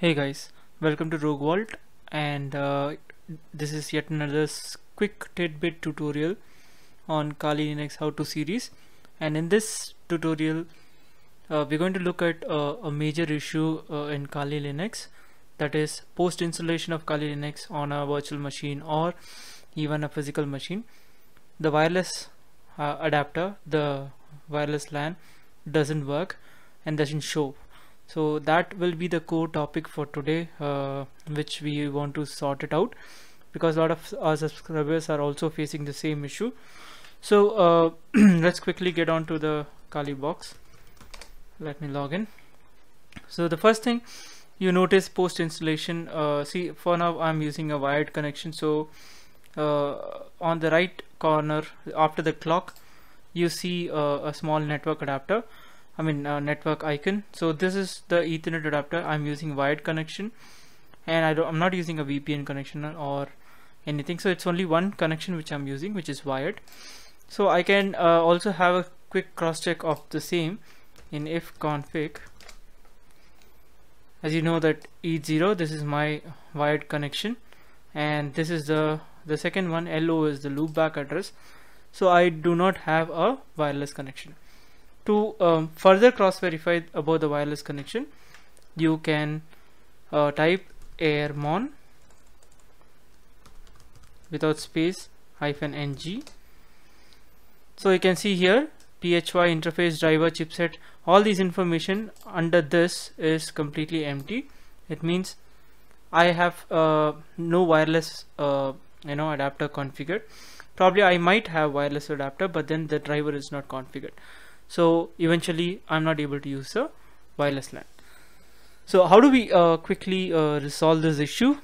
Hey guys, welcome to Rogue Vault and uh, this is yet another quick tidbit tutorial on Kali Linux how to series. And in this tutorial uh, we're going to look at uh, a major issue uh, in Kali Linux that is post installation of Kali Linux on a virtual machine or even a physical machine. The wireless uh, adapter the wireless LAN doesn't work and doesn't show so that will be the core topic for today uh, which we want to sort it out because a lot of our subscribers are also facing the same issue. So uh, let's quickly get on to the Kali box. Let me log in. So the first thing you notice post installation uh, see for now I'm using a wired connection. So uh, on the right corner after the clock you see uh, a small network adapter I mean uh, network icon. So this is the ethernet adapter. I'm using wired connection. And I don't, I'm not using a VPN connection or anything. So it's only one connection which I'm using which is wired. So I can uh, also have a quick cross check of the same in ifconfig as you know that E0 this is my wired connection. And this is the the second one LO is the loopback address. So I do not have a wireless connection to um, further cross verify about the wireless connection you can uh, type airmon without space hyphen ng. So you can see here PHY interface driver chipset all these information under this is completely empty. It means I have uh, no wireless uh, you know adapter configured. Probably I might have wireless adapter but then the driver is not configured so eventually I'm not able to use the wireless LAN. So how do we uh, quickly uh, resolve this issue?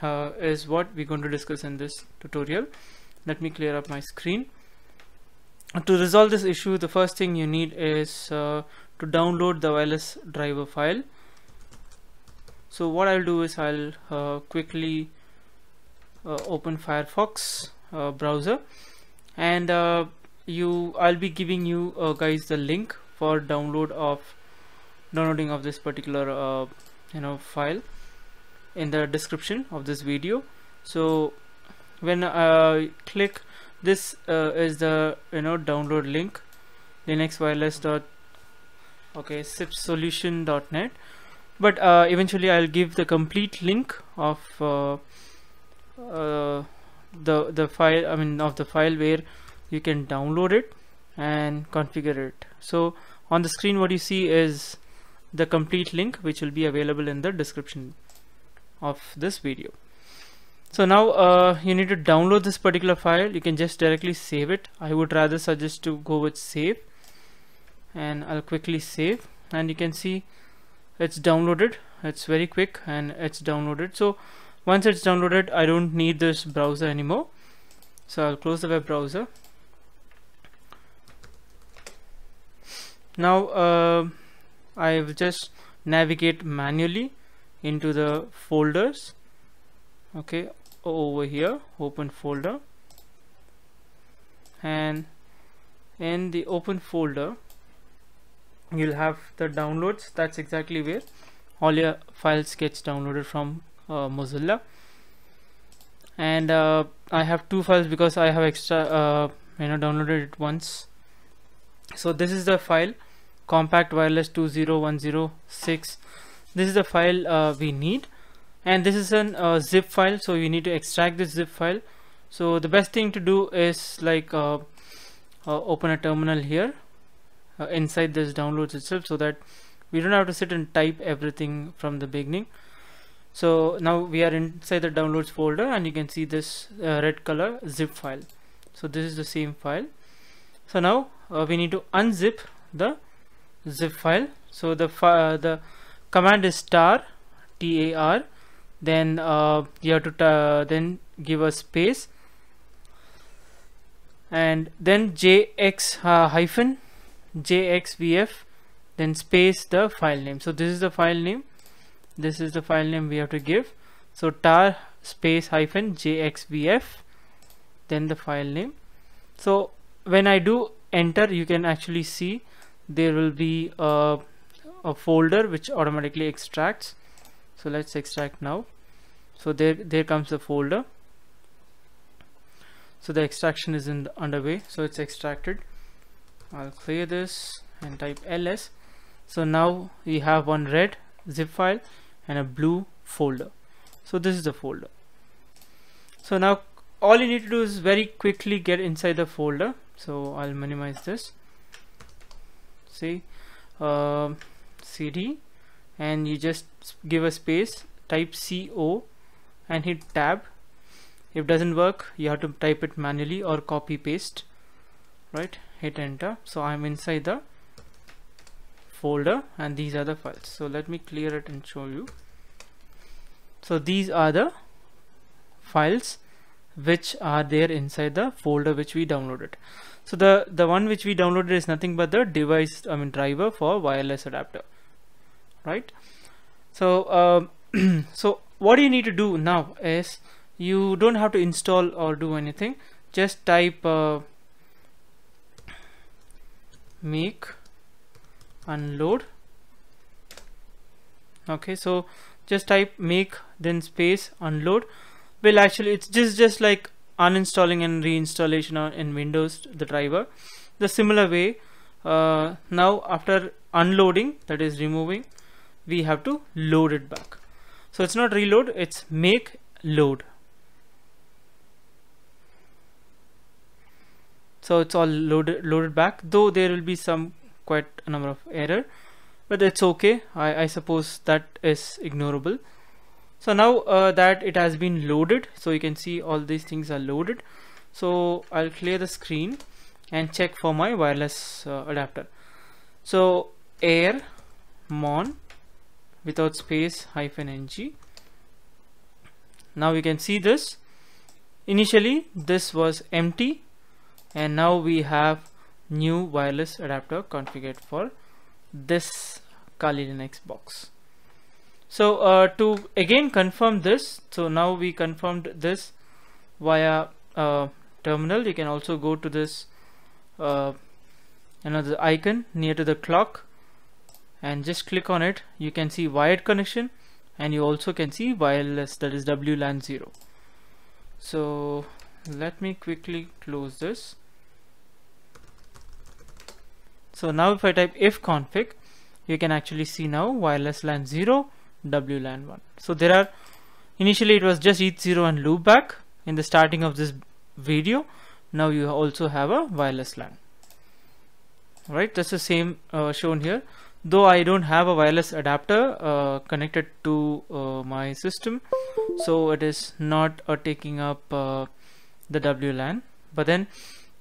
Uh, is what we're going to discuss in this tutorial. Let me clear up my screen. To resolve this issue the first thing you need is uh, to download the wireless driver file. So what I'll do is I'll uh, quickly uh, open Firefox browser. And you I'll be giving you uh, guys the link for download of downloading of this particular uh, you know file in the description of this video. So when I uh, click this uh, is the you know download link linux wireless dot okay solution.net but uh, eventually I'll give the complete link of uh, the the file I mean of the file where you can download it and configure it. So on the screen what you see is the complete link which will be available in the description of this video. So now uh, you need to download this particular file. You can just directly save it. I would rather suggest to go with save. And I'll quickly save. And you can see it's downloaded. It's very quick and it's downloaded. So once it's downloaded I don't need this browser anymore. So I'll close the web browser now uh, I will just navigate manually into the folders. Okay over here open folder. And in the open folder you'll have the downloads. That's exactly where all your files gets downloaded from uh, Mozilla. And uh, I have two files because I have extra uh, you know downloaded it once. So this is the file compat wireless 20106 this is the file uh, we need. And this is a uh, zip file so you need to extract this zip file. So the best thing to do is like uh, uh open a terminal here uh, inside this downloads itself so that we don't have to sit and type everything from the beginning. So now we are inside the downloads folder and you can see this uh, red color zip file. So this is the same file. So now we need to unzip the zip file. So the uh, the command is star tar then uh, you have to then give a space. And then jx uh, hyphen jxvf then space the file name. So this is the file name. This is the file name we have to give. So tar space hyphen jxvf then the file name. So when I do enter you can actually see there will be a, a folder which automatically extracts. So let's extract now. So there there comes the folder. So the extraction is in the underway. So it's extracted. I'll clear this and type ls. So now we have one red zip file and a blue folder. So this is the folder. So now all you need to do is very quickly get inside the folder. So I'll minimize this see uh, cd and you just give a space type co and hit tab. If doesn't work you have to type it manually or copy paste right? Hit enter. So I'm inside the folder and these are the files. So let me clear it and show you. So these are the files which are there inside the folder which we downloaded. So the the one which we downloaded is nothing but the device I mean driver for wireless adapter. Right? So um, so what you need to do now is you don't have to install or do anything. Just type uh, make unload. Okay so just type make then space unload well actually it's just just like uninstalling and reinstallation in Windows the driver. The similar way uh, now after unloading that is removing we have to load it back. So it's not reload it's make load. So it's all loaded loaded back though there will be some quite a number of error but it's okay. I, I suppose that is ignorable so now uh, that it has been loaded so you can see all these things are loaded. So I'll clear the screen and check for my wireless uh, adapter. So air mon without space hyphen ng. Now you can see this. Initially this was empty and now we have new wireless adapter configured for this Kali Linux box so uh, to again confirm this so now we confirmed this via uh, terminal. You can also go to this uh, another icon near to the clock and just click on it. You can see wired connection and you also can see wireless that is WLAN 0 so let me quickly close this. So now if I type ifconfig you can actually see now wireless LAN 0 WLAN 1 so there are initially it was just ETH0 and loopback in the starting of this video. Now you also have a wireless LAN. Right? That's the same uh, shown here. Though I don't have a wireless adapter uh, connected to uh, my system so it is not uh, taking up uh, the WLAN but then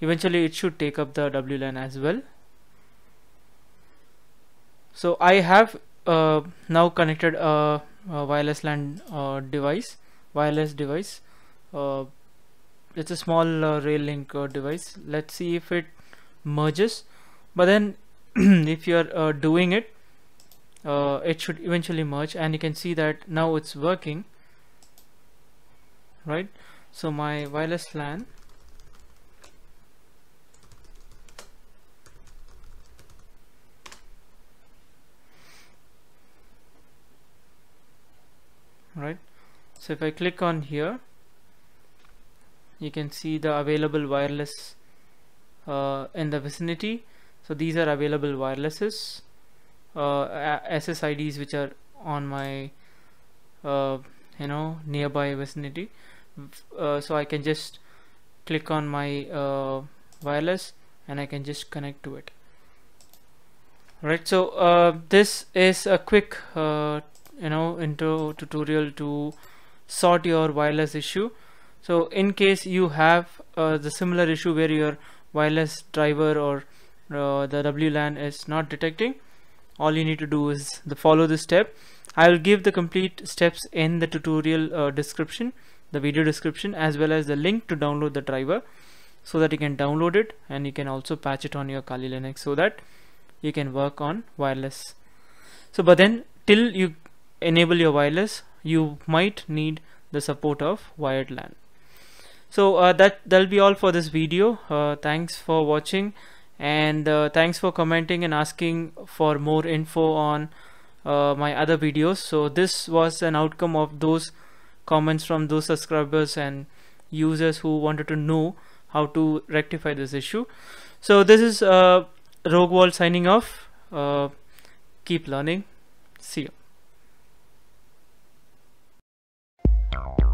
eventually it should take up the WLAN as well. So I have uh, now connected a, a wireless LAN uh, device wireless device. It's a small Ralink device. Let's see if it merges. But then if you're uh, doing it uh, it should eventually merge and you can see that now it's working. Right? So my wireless LAN right so if I click on here you can see the available wireless uh, in the vicinity. So these are available wirelesses uh, SSIDs which are on my uh, you know nearby vicinity. Uh, so I can just click on my uh, wireless and I can just connect to it. Right so uh, this is a quick you know intro tutorial to sort your wireless issue. So in case you have the similar issue where your wireless driver or uh, the WLAN is not detecting all you need to do is the follow this step. I will give the complete steps in the tutorial uh, description the video description as well as the link to download the driver so that you can download it and you can also patch it on your Kali Linux so that you can work on wireless. So but then till you enable your wireless you might need the support of wired LAN. So uh, that that'll be all for this video. Uh, thanks for watching and uh, thanks for commenting and asking for more info on uh, my other videos. So this was an outcome of those comments from those subscribers and users who wanted to know how to rectify this issue. So this is uh, Rogue signing off. Uh, keep learning. See you down.